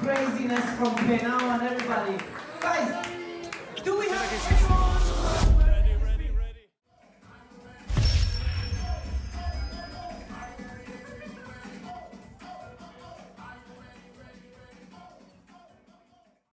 craziness from Penal and everybody. Guys, do we have